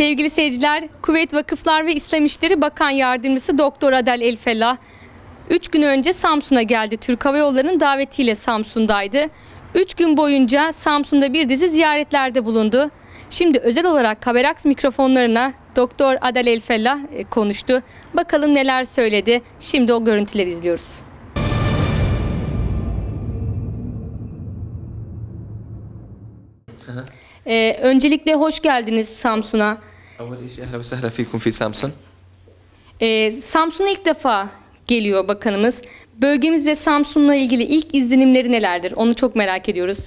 Sevgili seyirciler, Kuveyt Vakıflar ve İslam İşleri Bakan Yardımcısı Doktor Adel Elfellah 3 gün önce Samsun'a geldi. Türk Hava Yolları'nın davetiyle Samsun'daydı. 3 gün boyunca Samsun'da bir dizi ziyaretlerde bulundu. Şimdi özel olarak Haberaks mikrofonlarına Doktor Adel Elfellah e, konuştu. Bakalım neler söyledi. Şimdi o görüntüleri izliyoruz. Ee, öncelikle hoş geldiniz Samsun'a. Öyle şey ehla fi Samsun. Ee, Samsun'a ilk defa geliyor bakanımız. Bölgemiz ve Samsun'la ilgili ilk izlenimleri nelerdir? Onu çok merak ediyoruz.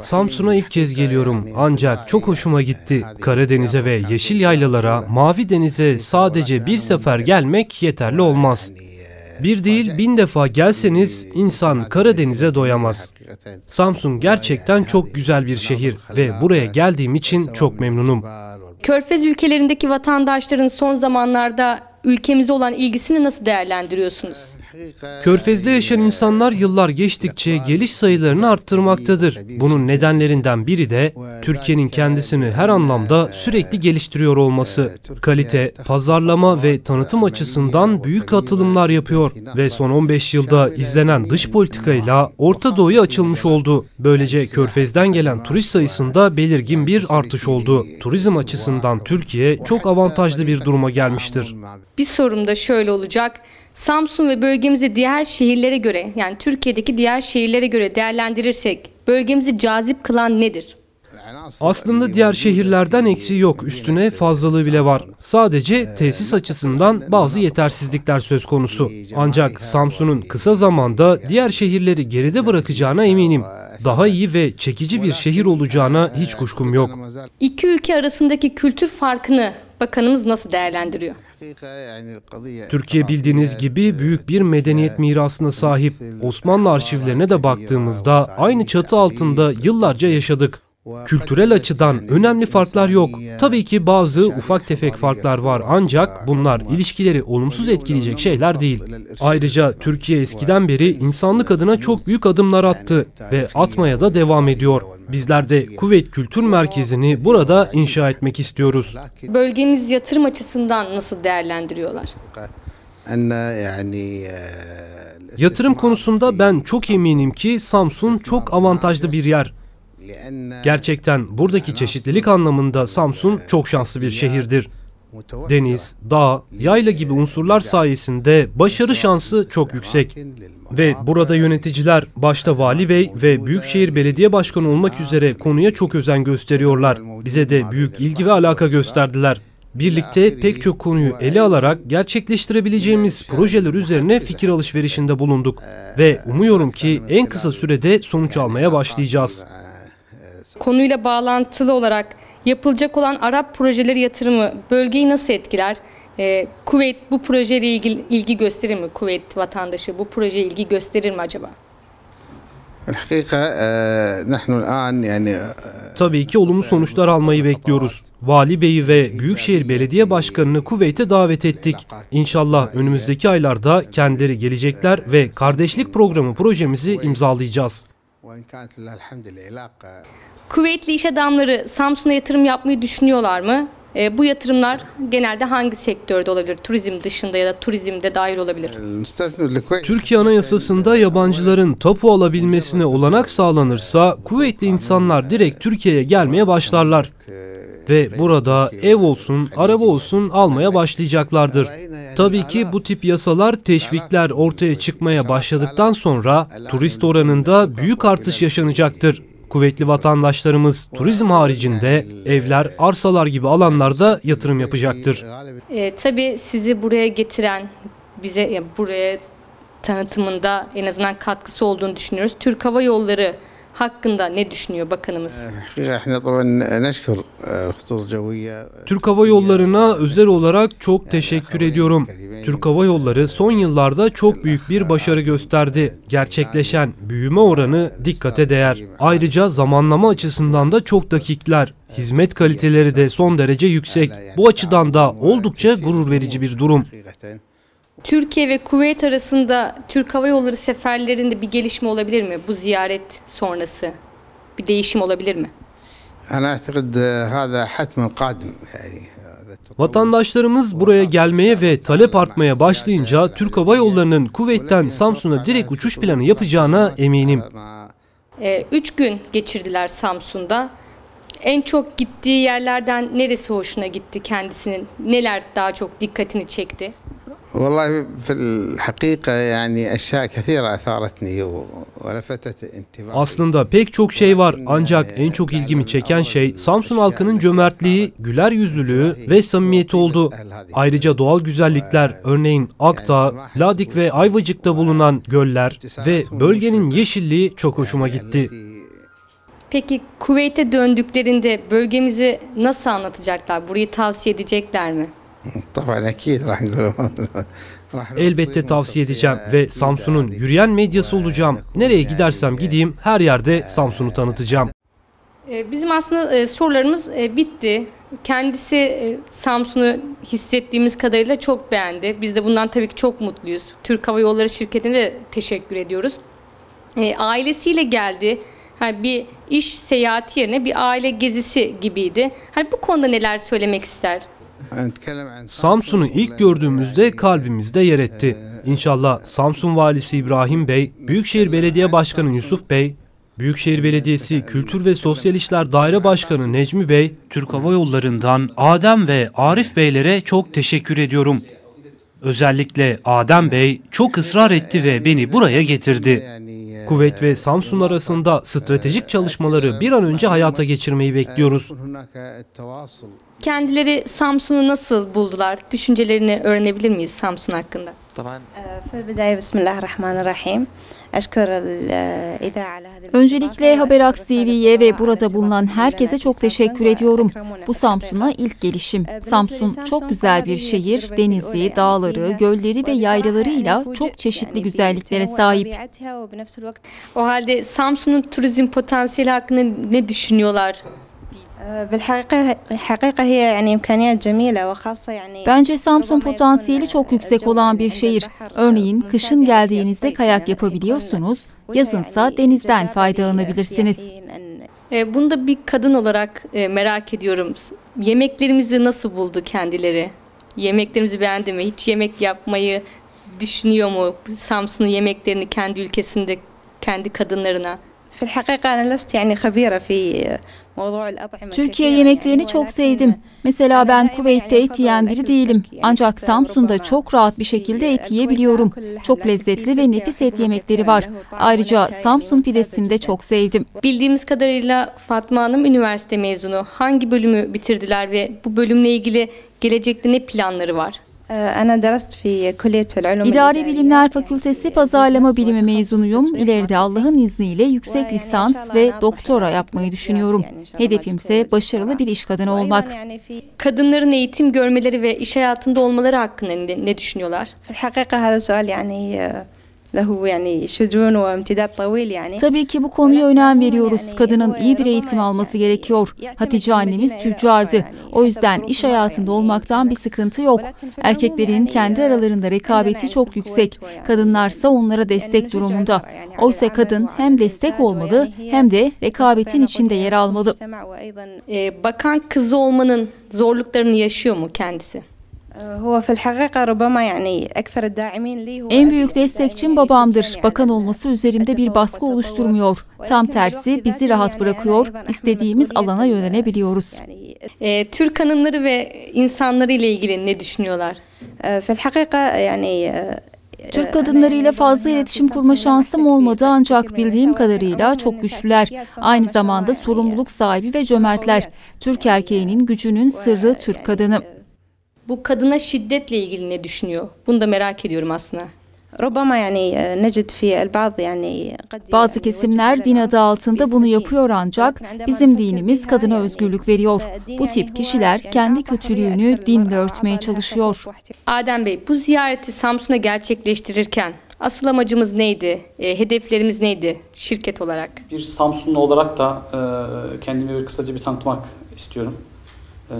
Samsun'a ilk kez geliyorum ancak çok hoşuma gitti. Karadeniz'e ve yeşil yaylalara, mavi denize sadece bir sefer gelmek yeterli olmaz. Bir değil bin defa gelseniz insan Karadeniz'e doyamaz. Samsun gerçekten çok güzel bir şehir ve buraya geldiğim için çok memnunum. Körfez ülkelerindeki vatandaşların son zamanlarda ülkemize olan ilgisini nasıl değerlendiriyorsunuz? Körfez'de yaşayan insanlar yıllar geçtikçe geliş sayılarını arttırmaktadır. Bunun nedenlerinden biri de Türkiye'nin kendisini her anlamda sürekli geliştiriyor olması. Kalite, pazarlama ve tanıtım açısından büyük atılımlar yapıyor ve son 15 yılda izlenen dış politikayla Orta Doğu'ya açılmış oldu. Böylece Körfez'den gelen turist sayısında belirgin bir artış oldu. Turizm açısından Türkiye çok avantajlı bir duruma gelmiştir. Bir sorum da şöyle olacak. Samsun ve bölgemizi diğer şehirlere göre yani Türkiye'deki diğer şehirlere göre değerlendirirsek bölgemizi cazip kılan nedir? Aslında diğer şehirlerden eksiği yok, üstüne fazlalığı bile var. Sadece tesis açısından bazı yetersizlikler söz konusu. Ancak Samsun'un kısa zamanda diğer şehirleri geride bırakacağına eminim. Daha iyi ve çekici bir şehir olacağına hiç kuşkum yok. İki ülke arasındaki kültür farkını bakanımız nasıl değerlendiriyor? Türkiye bildiğiniz gibi büyük bir medeniyet mirasına sahip. Osmanlı arşivlerine de baktığımızda aynı çatı altında yıllarca yaşadık. Kültürel açıdan önemli farklar yok. Tabii ki bazı ufak tefek farklar var ancak bunlar ilişkileri olumsuz etkileyecek şeyler değil. Ayrıca Türkiye eskiden beri insanlık adına çok büyük adımlar attı ve atmaya da devam ediyor. Bizler de Kuveyt Kültür Merkezi'ni burada inşa etmek istiyoruz. Bölgemiz yatırım açısından nasıl değerlendiriyorlar? Yatırım konusunda ben çok eminim ki Samsun çok avantajlı bir yer. Gerçekten buradaki çeşitlilik anlamında Samsun çok şanslı bir şehirdir. Deniz, dağ, yayla gibi unsurlar sayesinde başarı şansı çok yüksek. Ve burada yöneticiler başta Vali Bey ve Büyükşehir Belediye Başkanı olmak üzere konuya çok özen gösteriyorlar. Bize de büyük ilgi ve alaka gösterdiler. Birlikte pek çok konuyu ele alarak gerçekleştirebileceğimiz projeler üzerine fikir alışverişinde bulunduk. Ve umuyorum ki en kısa sürede sonuç almaya başlayacağız. Konuyla bağlantılı olarak yapılacak olan Arap projeleri yatırımı bölgeyi nasıl etkiler? Ee, Kuveyt bu projeyle ilgili ilgi gösterir mi? Kuveyt vatandaşı bu projeye ilgi gösterir mi acaba? Tabii ki olumlu sonuçlar almayı bekliyoruz. Vali Bey'i ve Büyükşehir Belediye Başkanı'nı Kuveyt'e davet ettik. İnşallah önümüzdeki aylarda kendileri gelecekler ve kardeşlik programı projemizi imzalayacağız. Kuveytli iş adamları Samsun'a yatırım yapmayı düşünüyorlar mı? Ee, bu yatırımlar genelde hangi sektörde olabilir? Turizm dışında ya da turizmde dahil olabilir. Türkiye Anayasası'nda yabancıların tapu alabilmesine olanak sağlanırsa Kuveytli insanlar direkt Türkiye'ye gelmeye başlarlar. Ve burada ev olsun, araba olsun almaya başlayacaklardır. Tabii ki bu tip yasalar, teşvikler ortaya çıkmaya başladıktan sonra turist oranında büyük artış yaşanacaktır. Kuvvetli vatandaşlarımız turizm haricinde evler, arsalar gibi alanlarda yatırım yapacaktır. Ee, tabii sizi buraya getiren, bize yani buraya tanıtımında en azından katkısı olduğunu düşünüyoruz. Türk Hava Yolları hakkında ne düşünüyor bakanımız? Türk Hava Yolları'na özel olarak çok teşekkür ediyorum. Türk Hava Yolları son yıllarda çok büyük bir başarı gösterdi. Gerçekleşen büyüme oranı dikkate değer. Ayrıca zamanlama açısından da çok dakikler. Hizmet kaliteleri de son derece yüksek. Bu açıdan da oldukça gurur verici bir durum. Türkiye ve Kuveyt arasında Türk Hava Yolları seferlerinde bir gelişme olabilir mi? Bu ziyaret sonrası bir değişim olabilir mi? Vatandaşlarımız buraya gelmeye ve talep artmaya başlayınca Türk Hava Yolları'nın Kuveyt'ten Samsun'a direkt uçuş planı yapacağına eminim. E, üç gün geçirdiler Samsun'da. En çok gittiği yerlerden neresi hoşuna gitti kendisinin? Neler daha çok dikkatini çekti? والله في الحقيقة يعني أشياء كثيرة أثارتني و- ولفتت انتباهي Aslında pek çok şey var ancak en çok ilgimi çeken şey Samsun halkının cömertliği, güler yüzlülüğü ve samimiyeti oldu. Ayrıca doğal güzellikler, örneğin Akdağ, Ladik ve Ayvacık'ta bulunan göller ve bölgenin yeşilliği çok hoşuma gitti. Peki Kuveyt'e döndüklerinde bölgemizi nasıl anlatacaklar? Burayı tavsiye edecekler mi? Elbette tavsiye edeceğim ve Samsun'un yürüyen medyası olacağım. Nereye gidersem gideyim her yerde Samsun'u tanıtacağım. E, bizim aslında e, sorularımız e, bitti. Kendisi Samsun'u hissettiğimiz kadarıyla çok beğendi. Biz de bundan tabii ki çok mutluyuz. Türk Hava Yolları şirketine de teşekkür ediyoruz. Ailesiyle geldi. Hani bir iş seyahati yerine bir aile gezisi gibiydi. Hani bu konuda neler söylemek ister? Samsun'u ilk gördüğümüzde kalbimizde yer etti. İnşallah Samsun Valisi İbrahim Bey, Büyükşehir Belediye Başkanı Yusuf Bey, Büyükşehir Belediyesi Kültür ve Sosyal İşler Daire Başkanı Necmi Bey, Türk Hava Yolları'ndan Adem ve Arif Beylere çok teşekkür ediyorum. Özellikle Adem Bey çok ısrar etti ve beni buraya getirdi. Kuveyt ve Samsun arasında stratejik çalışmaları bir an önce hayata geçirmeyi bekliyoruz. Kendileri Samsun'u nasıl buldular? Düşüncelerini öğrenebilir miyiz Samsun hakkında? طبعا في البداية بسم الله الرحمن الرحيم أشكر الإذاعة على هذه Öncelikle Haberaks TV'ye ve burada bulunan herkese çok teşekkür ediyorum. Bu Samsun'a ilk gelişim. Samsun çok güzel bir şehir. Denizi, dağları, gölleri ve yaylalarıyla çok çeşitli güzelliklere sahip. O halde Samsun'un turizm potansiyeli hakkında ne düşünüyorlar? Bence Samsun potansiyeli çok yüksek olan bir şehir. Örneğin kışın geldiğinizde kayak yapabiliyorsunuz, yazınsa denizden faydalanabilirsiniz. E, bunu da bir kadın olarak e, merak ediyorum. Yemeklerimizi nasıl buldu kendileri? Yemeklerimizi beğendi mi? Hiç yemek yapmayı düşünüyor mu? Samsun'un yemeklerini kendi ülkesinde kendi kadınlarına. Türkiye yemeklerini çok sevdim. Mesela ben Kuveyt'te et yiyen biri değilim. Ancak Samsun'da çok rahat bir şekilde et yiyebiliyorum. Çok lezzetli ve nefis et yemekleri var. Ayrıca Samsun pidesini de çok sevdim. Bildiğimiz kadarıyla Fatma Hanım üniversite mezunu. Hangi bölümü bitirdiler ve bu bölümle ilgili gelecekte ne planları var? İdari Bilimler Fakültesi Pazarlama Bilimi mezunuyum. İleride Allah'ın izniyle yüksek lisans ve doktora yapmayı düşünüyorum. Hedefimse başarılı bir iş kadını olmak. Kadınların eğitim görmeleri ve iş hayatında olmaları hakkında ne düşünüyorlar? Gerçekte bu soru, yani. Tabii ki bu konuya önem veriyoruz. Kadının iyi bir eğitim alması gerekiyor. Hatice annemiz tüccardı. O yüzden iş hayatında olmaktan bir sıkıntı yok. Erkeklerin kendi aralarında rekabeti çok yüksek. Kadınlarsa onlara destek durumunda. Oysa kadın hem destek olmalı hem de rekabetin içinde yer almalı. Ee, bakan kızı olmanın zorluklarını yaşıyor mu kendisi? En büyük destekçim babamdır. Bakan olması üzerimde bir baskı oluşturmuyor. Tam tersi bizi rahat bırakıyor, istediğimiz alana yönelebiliyoruz. Ee, Türk hanımları ve insanları ile ilgili ne düşünüyorlar? Türk kadınlarıyla fazla iletişim kurma şansım olmadı ancak bildiğim kadarıyla çok güçlüler. Aynı zamanda sorumluluk sahibi ve cömertler. Türk erkeğinin gücünün sırrı Türk kadını bu kadına şiddetle ilgili ne düşünüyor? Bunu da merak ediyorum aslında. Bazı kesimler din adı altında bunu yapıyor ancak bizim dinimiz kadına özgürlük veriyor. Bu tip kişiler kendi kötülüğünü dinle örtmeye çalışıyor. Adem Bey bu ziyareti Samsun'a gerçekleştirirken asıl amacımız neydi? E, hedeflerimiz neydi şirket olarak? Bir Samsunlu olarak da e, kendimi bir kısaca bir tanıtmak istiyorum. E,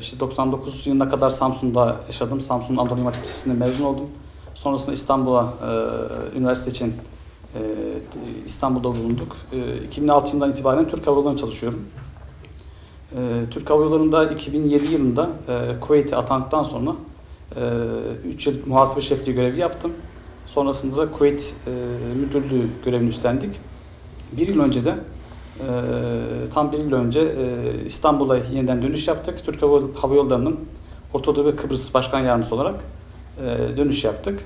işte 99 yılına kadar Samsun'da yaşadım. Samsun Anadolu İmam Hatip Lisesi'nde mezun oldum. Sonrasında İstanbul'a e, üniversite için e, İstanbul'da bulunduk. E, 2006 yılından itibaren Türk Hava Yolları'nda çalışıyorum. E, Türk Hava Yolları'nda 2007 yılında e, Kuveyt'e atandıktan sonra 3 yıl muhasebe şefliği görevi yaptım. Sonrasında da Kuveyt e, Müdürlüğü görevini üstlendik. Bir yıl önce de e, tam bir yıl önce e, İstanbul'a yeniden dönüş yaptık. Türk Hava, Yolları'nın Ortadoğu ve Kıbrıs Başkan Yardımcısı olarak e, dönüş yaptık.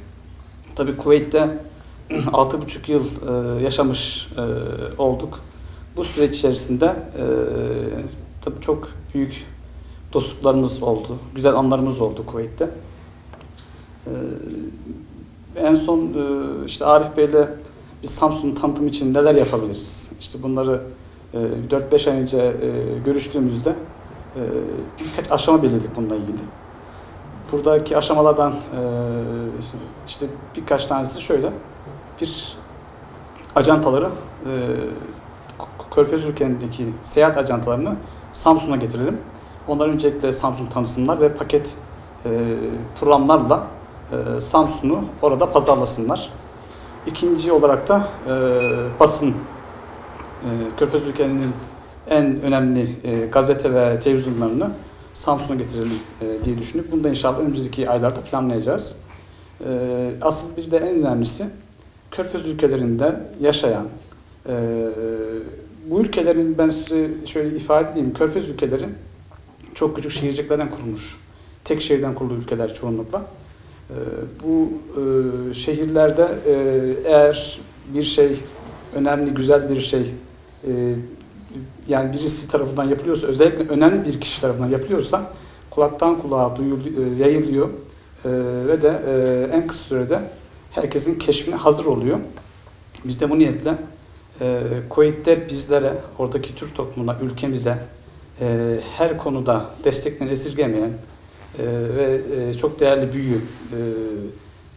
Tabii Kuveyt'te 6,5 yıl e, yaşamış olduk. Bu süreç içerisinde tabii çok büyük dostluklarımız oldu, güzel anlarımız oldu Kuveyt'te. En son işte Arif Bey'le biz Samsun'un tanıtım için neler yapabiliriz? İşte bunları 4-5 ay önce e, görüştüğümüzde e, birkaç aşama belirledik bununla ilgili. Buradaki aşamalardan e, işte birkaç tanesi şöyle. Bir ajantaları e, Körfez ülkelerindeki seyahat ajantalarını Samsun'a getirelim. Onlar öncelikle Samsun tanısınlar ve paket e, programlarla e, Samsun'u orada pazarlasınlar. İkinci olarak da e, basın e, Körfez ülkelerinin en önemli e, gazete ve televizyonlarını Samsun'a getirelim e, diye düşünüp bunu da inşallah önümüzdeki aylarda planlayacağız. E, asıl bir de en önemlisi Körfez ülkelerinde yaşayan e, bu ülkelerin ben size şöyle ifade edeyim. Körfez ülkeleri çok küçük şehirciklerden kurulmuş. Tek şehirden kurulu ülkeler çoğunlukla. E, bu şehirlerde eğer bir şey önemli, güzel bir şey e, yani birisi tarafından yapılıyorsa, özellikle önemli bir kişi tarafından yapılıyorsa kulaktan kulağa duyuluyor, yayılıyor e, ve de e, en kısa sürede herkesin keşfine hazır oluyor. Biz de bu niyetle e, Kuveyt'te bizlere, oradaki Türk toplumuna, ülkemize e, her konuda destekten esirgemeyen e, ve e, çok değerli büyüğü e,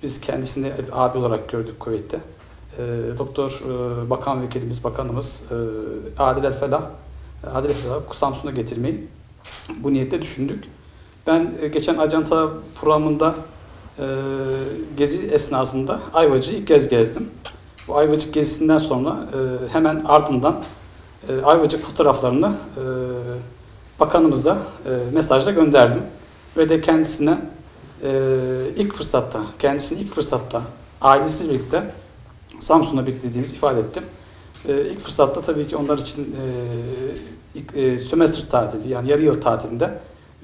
biz kendisini abi olarak gördük Kuveyt'te. E, Doktor e, Bakan Vekilimiz, Bakanımız e, Adil Elfelah, Adil Elfelah Samsun'a getirmeyi bu niyette düşündük. Ben e, geçen Acanta programında e, gezi esnasında Ayvacık'ı ilk kez gezdim. Bu Ayvacık gezisinden sonra e, hemen ardından e, Ayvacık fotoğraflarını e, bakanımıza e, mesajla gönderdim. Ve de kendisine e, ilk fırsatta, kendisini ilk fırsatta ailesiyle birlikte Samsun'a beklediğimizi ifade ettim. E, ilk fırsatta tabii ki onlar için e, ilk, e, sömestr tatili yani yarı yıl tatilinde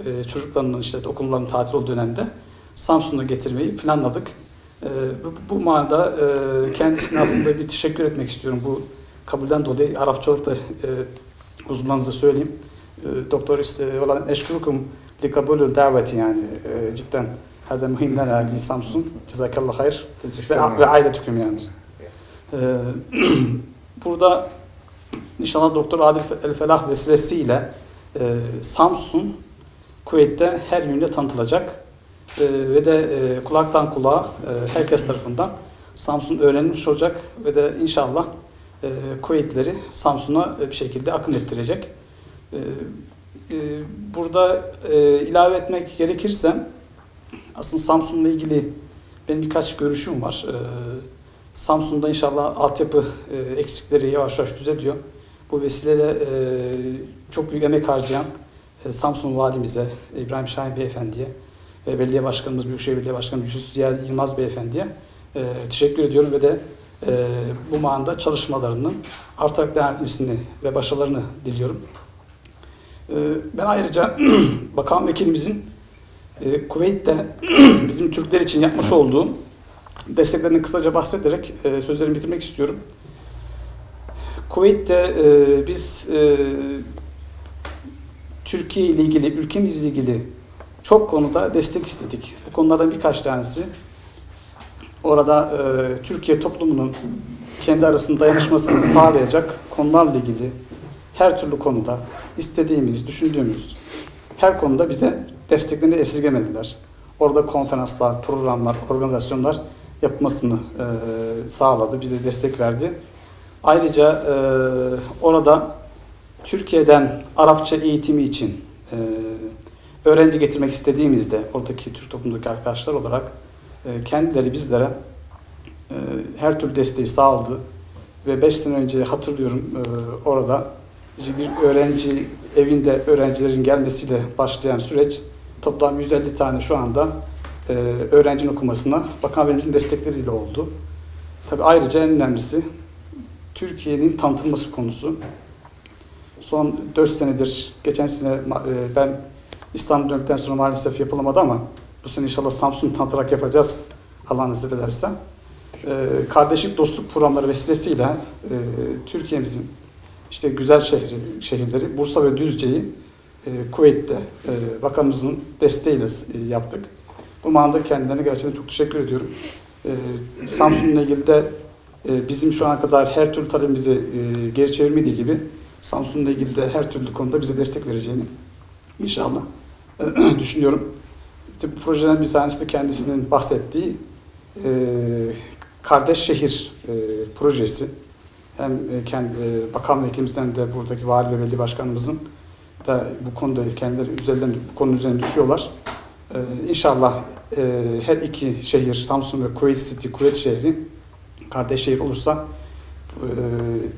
e, çocuklarının işte okulların tatil olduğu dönemde Samsun'a getirmeyi planladık. E, bu, bu manada e, kendisine aslında bir teşekkür etmek istiyorum bu kabulden dolayı. Arapçalıkta e, uzmanınıza söyleyeyim. E, doktor işte olan eşkurukum li kabulül daveti yani e, cidden hada mühim lana li Samsun. Cezakallah hayır. Ve, ve ailetüküm yani. E, burada inşallah Doktor Adil El Felah vesilesiyle e, Samsun Kuveyt'te her yönde tanıtılacak e, ve de e, kulaktan kulağa e, herkes tarafından Samsun öğrenilmiş olacak ve de inşallah e, Kuveytlileri Samsun'a bir şekilde akın ettirecek. E, e, burada e, ilave etmek gerekirse aslında Samsun'la ilgili benim birkaç görüşüm var. E, Samsun'da inşallah altyapı e, eksikleri yavaş yavaş düzeliyor. Bu vesileyle e, çok büyük emek harcayan e, Samsun valimize, İbrahim Şahin Beyefendi'ye ve belediye başkanımız, Büyükşehir Belediye Başkanımız Yusuf Ziya Yılmaz Beyefendi'ye teşekkür ediyorum ve de bu manada çalışmalarının artarak devam etmesini ve başarılarını diliyorum. Ben ayrıca bakan vekilimizin Kuveyt'te bizim Türkler için yapmış olduğu desteklerini kısaca bahsederek e, sözlerimi bitirmek istiyorum. Kuveyt'te e, biz e, Türkiye ile ilgili, ülkemizle ilgili çok konuda destek istedik. Bu konulardan birkaç tanesi. Orada e, Türkiye toplumunun kendi arasında dayanışmasını sağlayacak konularla ilgili her türlü konuda istediğimiz, düşündüğümüz her konuda bize desteklerini esirgemediler. Orada konferanslar, programlar, organizasyonlar yapmasını e, sağladı, bize destek verdi. Ayrıca e, orada Türkiye'den Arapça eğitimi için e, öğrenci getirmek istediğimizde oradaki Türk toplumundaki arkadaşlar olarak e, kendileri bizlere e, her türlü desteği sağladı ve 5 sene önce hatırlıyorum e, orada bir öğrenci evinde öğrencilerin gelmesiyle başlayan süreç toplam 150 tane şu anda e, öğrencinin okumasına Bakan Velimizin destekleriyle oldu. Tabii ayrıca en önemlisi Türkiye'nin tanıtılması konusu. Son 4 senedir, geçen sene e, ben İstanbul döndükten sonra maalesef yapılamadı ama bu sene inşallah Samsun'u tanıtarak yapacağız Allah nasip ederse. E, kardeşlik dostluk programları vesilesiyle e, Türkiye'mizin işte güzel şehri, şehirleri Bursa ve Düzce'yi e, Kuveyt'te e, bakanımızın desteğiyle e, yaptık. Bu manada kendilerine gerçekten çok teşekkür ediyorum. E, Samsun'la ilgili de e, bizim şu ana kadar her türlü talebimizi e, geri çevirmediği gibi Samsun'la ilgili de her türlü konuda bize destek vereceğini inşallah e, düşünüyorum. İşte bu projeden bir tanesi de kendisinin bahsettiği e, kardeş şehir e, projesi. Hem e, kendi e, bakan vekilimizden de buradaki vali ve belediye başkanımızın da bu konuda kendileri üzerinden bu konu üzerine düşüyorlar. E, inşallah e, her iki şehir Samsun ve Kuveyt City, Kuveyt şehri kardeş şehir olursa e,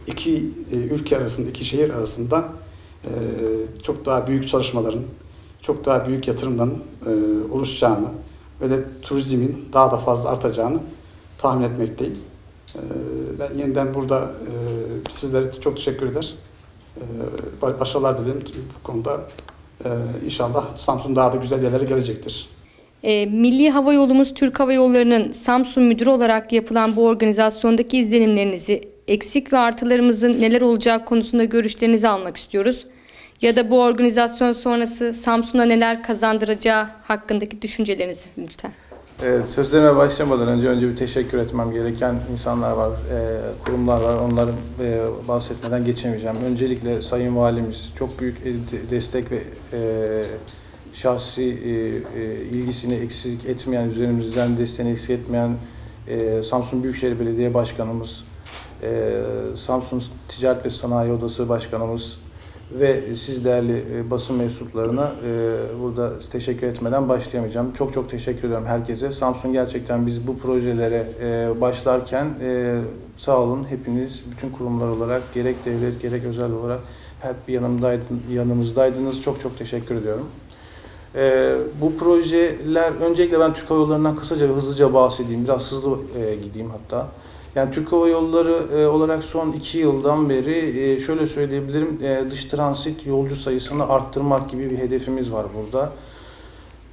iki e, ülke arasında, iki şehir arasında e, çok daha büyük çalışmaların, çok daha büyük yatırımların oluşacağını ve de turizmin daha da fazla artacağını tahmin etmekteyim. Ben yeniden burada e, sizlere çok teşekkür eder. E, Başarılar dilerim bu konuda. E, İnşallah Samsun daha da güzel yerlere gelecektir. E, Milli Hava Yolumuz Türk Hava Yolları'nın Samsun Müdürü olarak yapılan bu organizasyondaki izlenimlerinizi, eksik ve artılarımızın neler olacağı konusunda görüşlerinizi almak istiyoruz. Ya da bu organizasyon sonrası Samsun'a neler kazandıracağı hakkındaki düşüncelerinizi lütfen. Evet, sözlerime başlamadan önce önce bir teşekkür etmem gereken insanlar var, e, kurumlar var. Onların e, bahsetmeden geçemeyeceğim. Öncelikle Sayın Valimiz çok büyük e, de- destek ve e, şahsi e, e, ilgisini eksik etmeyen, üzerimizden desteğini eksik etmeyen e, Samsun Büyükşehir Belediye Başkanımız, e, Samsun Ticaret ve Sanayi Odası Başkanımız, ve siz değerli e, basın mensuplarına e, burada teşekkür etmeden başlayamayacağım. Çok çok teşekkür ediyorum herkese. Samsun gerçekten biz bu projelere e, başlarken sağ olun hepiniz bütün kurumlar olarak gerek devlet gerek özel olarak hep yanımdaydın, yanımızdaydınız. Çok çok teşekkür ediyorum. E, bu projeler öncelikle ben Türk Hava Yolları'ndan kısaca ve hızlıca bahsedeyim. Biraz hızlı e, gideyim hatta. Yani Türk Hava Yolları e, olarak son iki yıldan beri e, şöyle söyleyebilirim e, dış transit yolcu sayısını arttırmak gibi bir hedefimiz var burada.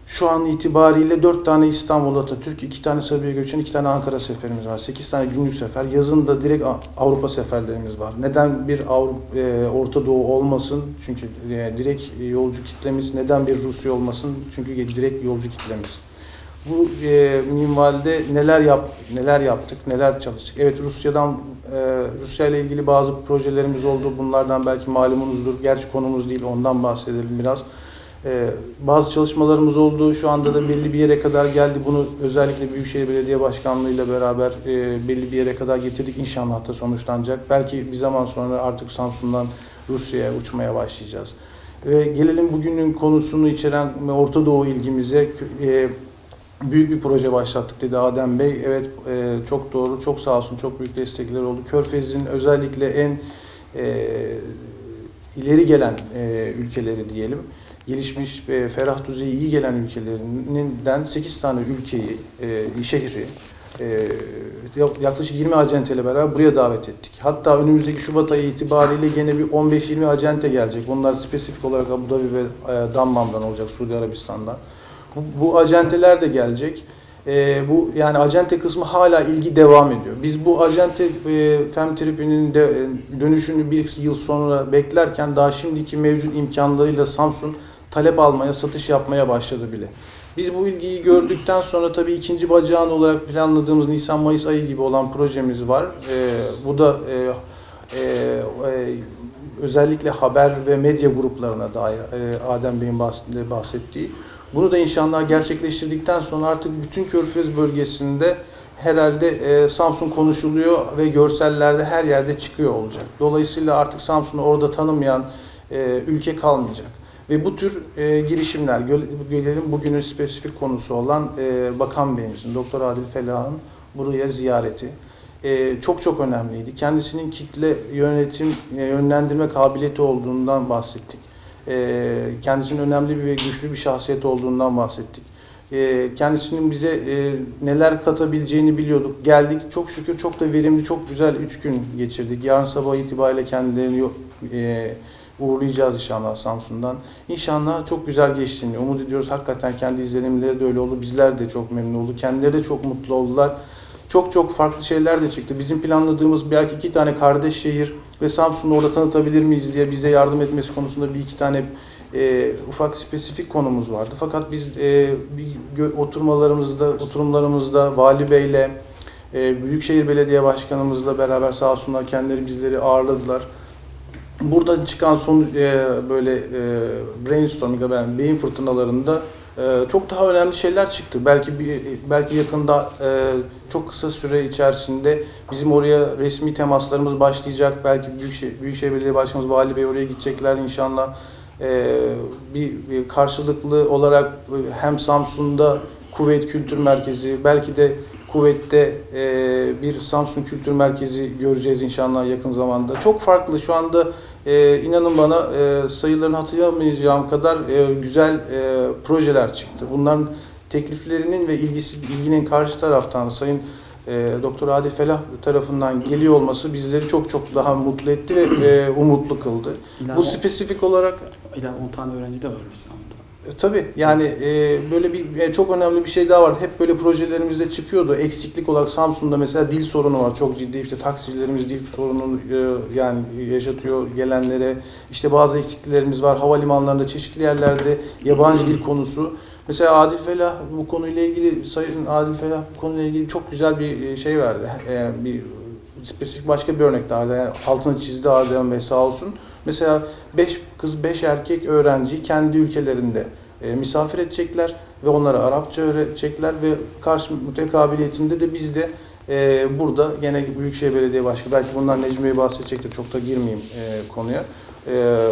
Şu an itibariyle 4 tane İstanbul Atatürk, 2 tane Sabiha Gökçen, 2 tane Ankara seferimiz var. 8 tane günlük sefer. Yazın da direkt Avrupa seferlerimiz var. Neden bir Avrupa, e, Orta Doğu olmasın? Çünkü e, direkt yolcu kitlemiz. Neden bir Rusya olmasın? Çünkü direkt yolcu kitlemiz. Bu e, minvalde neler yap neler yaptık, neler çalıştık. Evet Rusya'dan e, Rusya ile ilgili bazı projelerimiz oldu. Bunlardan belki malumunuzdur. Gerçi konumuz değil, ondan bahsedelim biraz. E, bazı çalışmalarımız oldu. Şu anda da belli bir yere kadar geldi. Bunu özellikle Büyükşehir Belediye Başkanlığı ile beraber e, belli bir yere kadar getirdik. İnşallah da sonuçlanacak. Belki bir zaman sonra artık Samsun'dan Rusya'ya uçmaya başlayacağız. Ve gelelim bugünün konusunu içeren Orta Doğu ilgimize. E, büyük bir proje başlattık dedi Adem Bey. Evet e, çok doğru, çok sağ olsun, çok büyük destekler oldu. Körfez'in özellikle en e, ileri gelen e, ülkeleri diyelim, gelişmiş ve ferah düzeyi iyi gelen ülkelerinden 8 tane ülkeyi, e, şehri, e, yaklaşık 20 acenteyle beraber buraya davet ettik. Hatta önümüzdeki Şubat ayı itibariyle gene bir 15-20 acente gelecek. Bunlar spesifik olarak Abu Dhabi ve e, Dammam'dan olacak, Suudi Arabistan'dan. Bu, bu acenteler de gelecek. E, bu yani acente kısmı hala ilgi devam ediyor. Biz bu acente e, Femtrip'inin de, e, dönüşünü bir yıl sonra beklerken daha şimdiki mevcut imkanlarıyla Samsun talep almaya, satış yapmaya başladı bile. Biz bu ilgiyi gördükten sonra tabii ikinci bacağın olarak planladığımız Nisan-Mayıs ayı gibi olan projemiz var. E, bu da e, e, e, özellikle haber ve medya gruplarına dair e, Adem Bey'in bahsettiği. Bunu da inşallah gerçekleştirdikten sonra artık bütün Körfez bölgesinde herhalde e, Samsun konuşuluyor ve görsellerde her yerde çıkıyor olacak. Dolayısıyla artık Samsun'u orada tanımayan e, ülke kalmayacak. Ve bu tür e, girişimler, gelelim bugünün spesifik konusu olan e, Bakan Beyimizin, Doktor Adil Felah'ın buraya ziyareti e, çok çok önemliydi. Kendisinin kitle yönetim, e, yönlendirme kabiliyeti olduğundan bahsettik. E, kendisinin önemli ve güçlü bir şahsiyet olduğundan bahsettik. E, kendisinin bize e, neler katabileceğini biliyorduk. Geldik çok şükür çok da verimli, çok güzel 3 gün geçirdik. Yarın sabah itibariyle kendilerini e, uğurlayacağız inşallah Samsun'dan. İnşallah çok güzel geçtiğini umut ediyoruz. Hakikaten kendi izlenimleri de öyle oldu. Bizler de çok memnun olduk. Kendileri de çok mutlu oldular. Çok çok farklı şeyler de çıktı. Bizim planladığımız belki iki tane kardeş şehir ve Samsun'u orada tanıtabilir miyiz diye bize yardım etmesi konusunda bir iki tane e, ufak spesifik konumuz vardı. Fakat biz e, bir oturmalarımızda, oturumlarımızda Vali Bey'le, e, Büyükşehir Belediye Başkanımızla beraber sağ olsunlar kendileri bizleri ağırladılar. Buradan çıkan son e, böyle e, brainstorming, yani beyin fırtınalarında çok daha önemli şeyler çıktı. Belki bir, belki yakında e, çok kısa süre içerisinde bizim oraya resmi temaslarımız başlayacak. Belki Büyükşehir, Büyükşehir Belediye Başkanımız Vali Bey oraya gidecekler inşallah. E, bir, karşılıklı olarak hem Samsun'da Kuveyt Kültür Merkezi, belki de Kuveyt'te e, bir Samsun Kültür Merkezi göreceğiz inşallah yakın zamanda. Çok farklı şu anda e, inanın bana e, sayılarını hatırlamayacağım kadar e, güzel e, projeler çıktı. Bunların tekliflerinin ve ilgisi ilginin karşı taraftan Sayın e, Doktor Adil Felah tarafından geliyor olması bizleri çok çok daha mutlu etti ve e, umutlu kıldı. İlave, Bu spesifik olarak ilave 10 tane öğrenci de var mesela. E, Tabii yani e, böyle bir e, çok önemli bir şey daha vardı. Hep böyle projelerimizde çıkıyordu. Eksiklik olarak Samsun'da mesela dil sorunu var. Çok ciddi işte taksicilerimiz dil sorununu e, yani yaşatıyor gelenlere. İşte bazı eksikliklerimiz var. Havalimanlarında çeşitli yerlerde yabancı dil konusu. Mesela Adil Felah bu konuyla ilgili Sayın Adil Felah bu konuyla ilgili çok güzel bir e, şey verdi. E, bir spesifik başka bir örnek daha yani altını çizdi Adem Bey sağ olsun. Mesela 5 kız 5 erkek öğrenciyi kendi ülkelerinde e, misafir edecekler ve onlara Arapça öğretecekler ve karşı mutekabiliyetinde de biz de e, burada gene Büyükşehir Belediye Başkanı belki bundan Necmi Bey bahsedecektir çok da girmeyeyim e, konuya. E,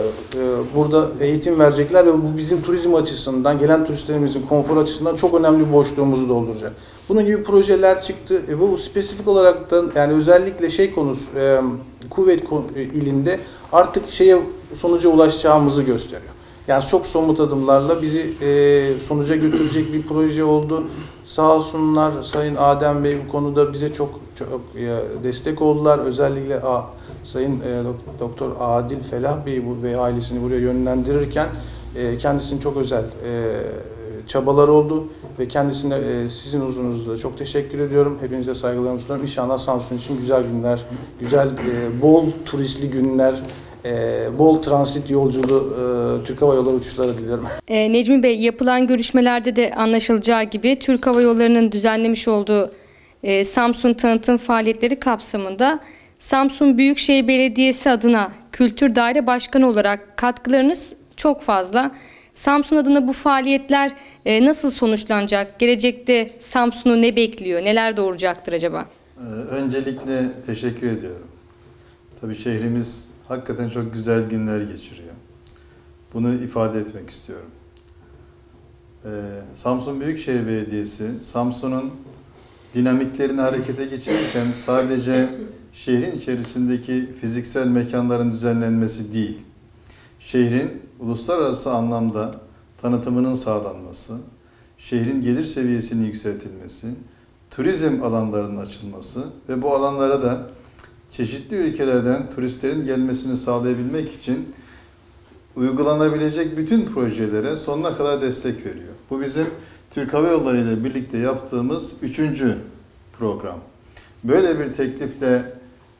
burada eğitim verecekler ve bu bizim turizm açısından gelen turistlerimizin konfor açısından çok önemli bir boşluğumuzu dolduracak. Bunun gibi projeler çıktı. E, bu spesifik olarak da yani özellikle şey konusu e, Kuveyt kon- e, ilinde artık şeye sonuca ulaşacağımızı gösteriyor. Yani çok somut adımlarla bizi e, sonuca götürecek bir proje oldu. Sağ olsunlar Sayın Adem Bey bu konuda bize çok çok e, destek oldular. Özellikle a, Sayın e, Dok- Doktor Adil Felah Bey bu ve ailesini buraya yönlendirirken e, kendisinin çok özel e, çabalar oldu ve kendisine e, sizin huzurunuzda çok teşekkür ediyorum. Hepinize saygılarımı sunuyorum. İnşallah Samsun için güzel günler, güzel e, bol turistli günler, e, bol transit yolculuğu, e, Türk Hava Yolları uçuşları diliyorum. Ee, Necmi Bey yapılan görüşmelerde de anlaşılacağı gibi Türk Hava Yolları'nın düzenlemiş olduğu e, Samsun tanıtım faaliyetleri kapsamında Samsun Büyükşehir Belediyesi adına Kültür Daire Başkanı olarak katkılarınız çok fazla. Samsun adına bu faaliyetler e, nasıl sonuçlanacak? Gelecekte Samsun'u ne bekliyor? Neler doğuracaktır acaba? Ee, Öncelikle teşekkür ediyorum. Tabii şehrimiz hakikaten çok güzel günler geçiriyor. Bunu ifade etmek istiyorum. Ee, Samsun Büyükşehir Belediyesi, Samsun'un dinamiklerini harekete geçirirken sadece şehrin içerisindeki fiziksel mekanların düzenlenmesi değil, şehrin uluslararası anlamda tanıtımının sağlanması, şehrin gelir seviyesinin yükseltilmesi, turizm alanlarının açılması ve bu alanlara da çeşitli ülkelerden turistlerin gelmesini sağlayabilmek için uygulanabilecek bütün projelere sonuna kadar destek veriyor. Bu bizim Türk Hava Yolları ile birlikte yaptığımız üçüncü program. Böyle bir teklifle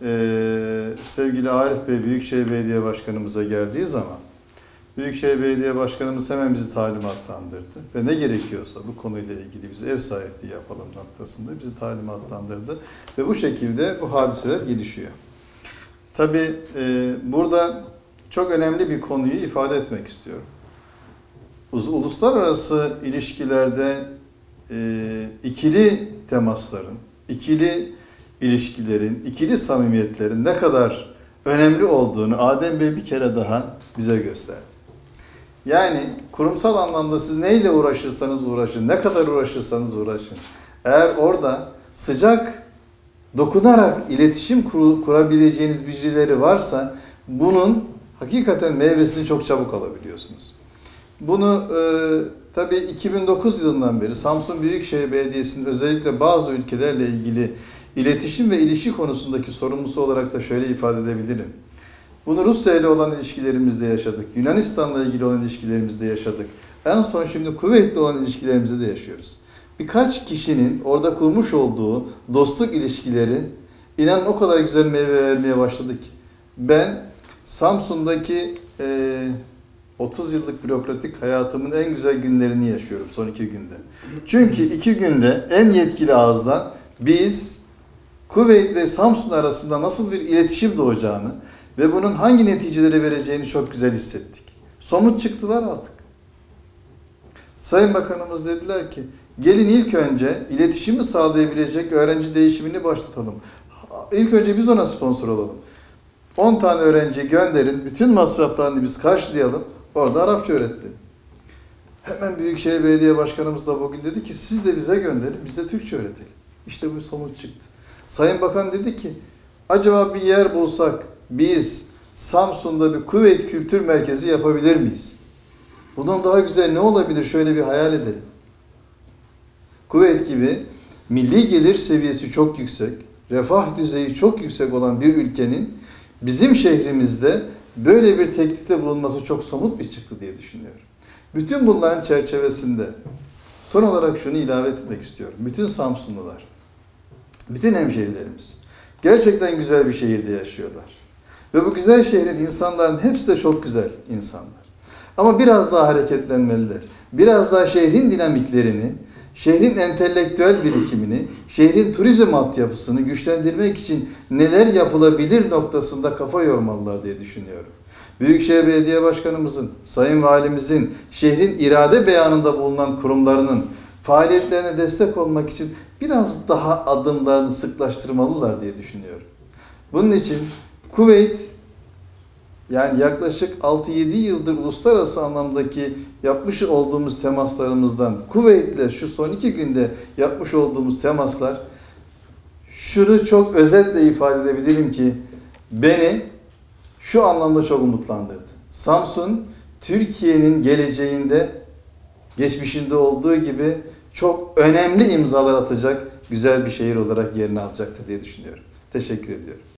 e, sevgili Arif Bey Büyükşehir Belediye Başkanımıza geldiği zaman Büyükşehir Belediye Başkanımız hemen bizi talimatlandırdı ve ne gerekiyorsa bu konuyla ilgili bize ev sahipliği yapalım noktasında bizi talimatlandırdı ve bu şekilde bu hadiseler gelişiyor. Tabii e, burada çok önemli bir konuyu ifade etmek istiyorum. Uluslararası ilişkilerde e, ikili temasların, ikili ilişkilerin, ikili samimiyetlerin ne kadar önemli olduğunu Adem Bey bir kere daha bize gösterdi. Yani kurumsal anlamda siz neyle uğraşırsanız uğraşın, ne kadar uğraşırsanız uğraşın. Eğer orada sıcak dokunarak iletişim kur- kurabileceğiniz birileri varsa bunun hakikaten meyvesini çok çabuk alabiliyorsunuz. Bunu e, tabii 2009 yılından beri Samsun Büyükşehir Belediyesi'nin özellikle bazı ülkelerle ilgili iletişim ve ilişki konusundaki sorumlusu olarak da şöyle ifade edebilirim. Bunu Rusya ile olan ilişkilerimizde yaşadık. Yunanistan'la ilgili olan ilişkilerimizde yaşadık. En son şimdi Kuveyt'le olan ilişkilerimizde de yaşıyoruz. Birkaç kişinin orada kurmuş olduğu dostluk ilişkileri inanın o kadar güzel meyve vermeye başladı ki. Ben Samsun'daki e, 30 yıllık bürokratik hayatımın en güzel günlerini yaşıyorum son iki günde. Çünkü iki günde en yetkili ağızdan biz Kuveyt ve Samsun arasında nasıl bir iletişim doğacağını ve bunun hangi neticeleri vereceğini çok güzel hissettik. Somut çıktılar aldık. Sayın Bakanımız dediler ki gelin ilk önce iletişimi sağlayabilecek öğrenci değişimini başlatalım. İlk önce biz ona sponsor olalım. 10 tane öğrenci gönderin, bütün masraflarını biz karşılayalım, orada Arapça öğretelim. Hemen Büyükşehir Belediye Başkanımız da bugün dedi ki siz de bize gönderin, biz de Türkçe öğretelim. İşte bu somut çıktı. Sayın Bakan dedi ki acaba bir yer bulsak biz Samsun'da bir Kuveyt Kültür Merkezi yapabilir miyiz? Bundan daha güzel ne olabilir şöyle bir hayal edelim. Kuveyt gibi milli gelir seviyesi çok yüksek, refah düzeyi çok yüksek olan bir ülkenin bizim şehrimizde böyle bir teklifte bulunması çok somut bir çıktı diye düşünüyorum. Bütün bunların çerçevesinde son olarak şunu ilave etmek istiyorum. Bütün Samsunlular, bütün hemşehrilerimiz gerçekten güzel bir şehirde yaşıyorlar. Ve bu güzel şehrin insanların hepsi de çok güzel insanlar. Ama biraz daha hareketlenmeliler. Biraz daha şehrin dinamiklerini, şehrin entelektüel birikimini, şehrin turizm altyapısını güçlendirmek için neler yapılabilir noktasında kafa yormalılar diye düşünüyorum. Büyükşehir Belediye Başkanımızın, Sayın Valimizin, şehrin irade beyanında bulunan kurumlarının faaliyetlerine destek olmak için biraz daha adımlarını sıklaştırmalılar diye düşünüyorum. Bunun için Kuveyt yani yaklaşık 6-7 yıldır uluslararası anlamdaki yapmış olduğumuz temaslarımızdan Kuveyt'le şu son iki günde yapmış olduğumuz temaslar şunu çok özetle ifade edebilirim ki beni şu anlamda çok umutlandırdı. Samsun Türkiye'nin geleceğinde geçmişinde olduğu gibi çok önemli imzalar atacak güzel bir şehir olarak yerini alacaktır diye düşünüyorum. Teşekkür ediyorum.